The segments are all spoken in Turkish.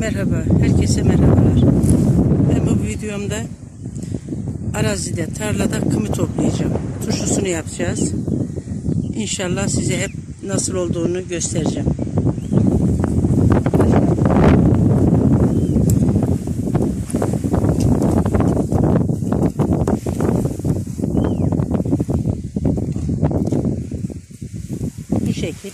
Merhaba, herkese merhabalar. Ben bu videomda arazide, tarlada kımı toplayacağım. Turşusunu yapacağız. İnşallah size hep nasıl olduğunu göstereceğim. Bu şekil.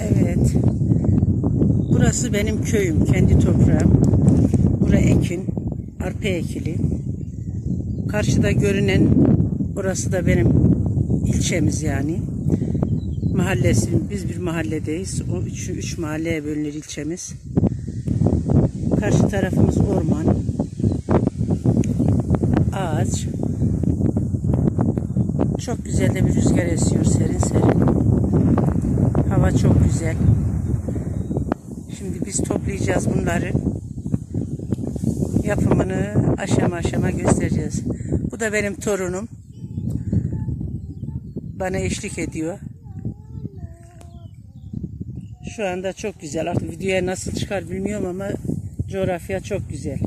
Evet. Burası benim köyüm, kendi toprağım. Bura ekin, arpa ekili. Karşıda görünen, orası da benim ilçemiz yani. Mahallesi, biz bir mahalledeyiz. O üç, üç mahalleye bölünür ilçemiz. Karşı tarafımız orman. Ağaç. Çok güzel de bir rüzgar esiyor serin serin. Hava çok güzel. Şimdi biz toplayacağız bunları. Yapımını aşama aşama göstereceğiz. Bu da benim torunum. Bana eşlik ediyor. Şu anda çok güzel. Artık videoya nasıl çıkar bilmiyorum ama coğrafya çok güzel.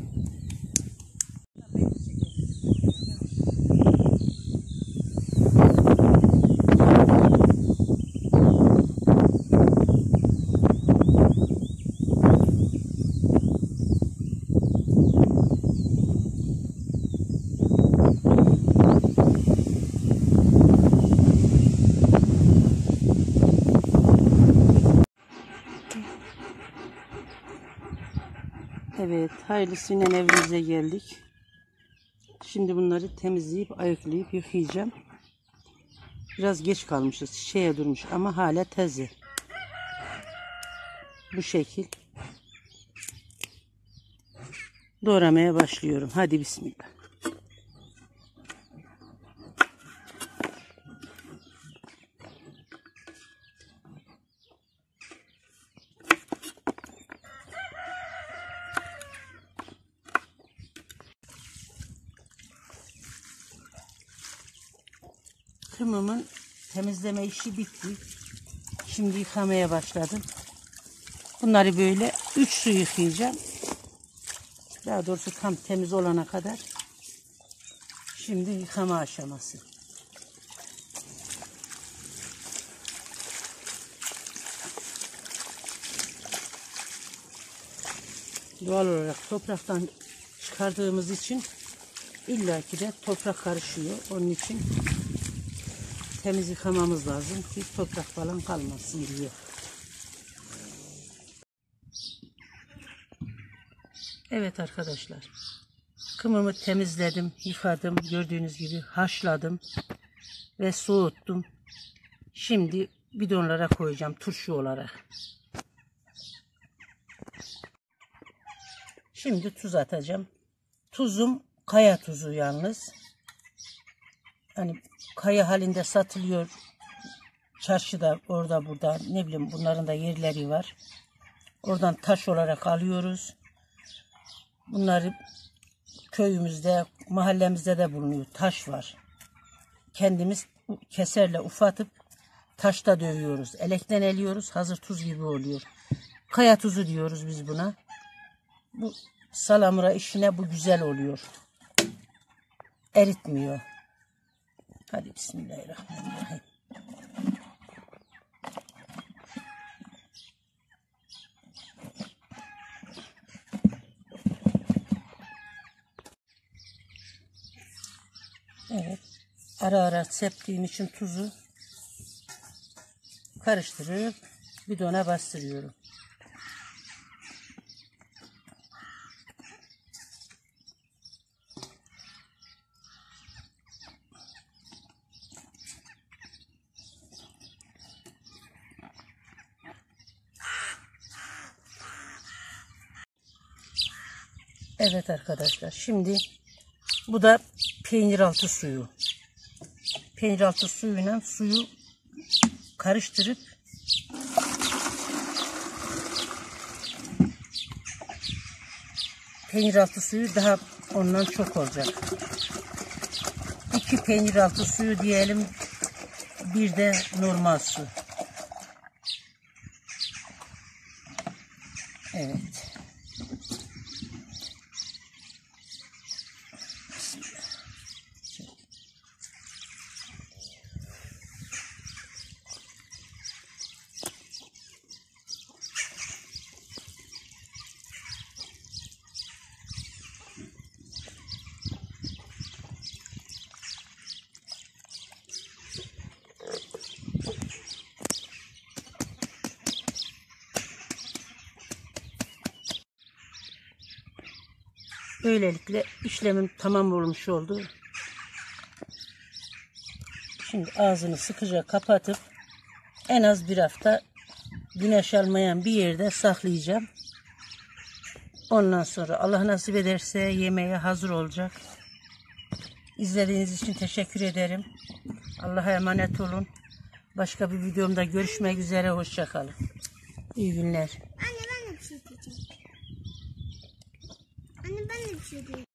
Evet, hayırlısıyla evimize geldik. Şimdi bunları temizleyip, ayıklayıp yıkayacağım. Biraz geç kalmışız. Şeye durmuş ama hala taze. Bu şekil. Doğramaya başlıyorum. Hadi bismillah. Kımımın temizleme işi bitti. Şimdi yıkamaya başladım. Bunları böyle 3 su yıkayacağım. Daha doğrusu tam temiz olana kadar. Şimdi yıkama aşaması. Doğal olarak topraktan çıkardığımız için illaki de toprak karışıyor. Onun için temiz yıkamamız lazım ki toprak falan kalmasın diye. Evet arkadaşlar. Kımımı temizledim, yıkadım. Gördüğünüz gibi haşladım ve soğuttum. Şimdi bidonlara koyacağım turşu olarak. Şimdi tuz atacağım. Tuzum kaya tuzu yalnız. Hani kaya halinde satılıyor. Çarşıda orada burada ne bileyim bunların da yerleri var. Oradan taş olarak alıyoruz. Bunları köyümüzde, mahallemizde de bulunuyor. Taş var. Kendimiz keserle ufatıp taşta dövüyoruz. Elekten eliyoruz. Hazır tuz gibi oluyor. Kaya tuzu diyoruz biz buna. Bu salamura işine bu güzel oluyor. Eritmiyor. Hadi Bismillahirrahmanirrahim. Evet. Ara ara septiğim için tuzu karıştırıp bidona bastırıyorum. Evet arkadaşlar şimdi bu da peynir altı suyu. Peynir altı suyuyla suyu karıştırıp peynir altı suyu daha ondan çok olacak. İki peynir altı suyu diyelim bir de normal su. Evet. Böylelikle işlemim tamam olmuş oldu. Şimdi ağzını sıkıca kapatıp en az bir hafta güneş almayan bir yerde saklayacağım. Ondan sonra Allah nasip ederse yemeğe hazır olacak. İzlediğiniz için teşekkür ederim. Allah'a emanet olun. Başka bir videomda görüşmek üzere. Hoşçakalın. İyi günler. Anne ben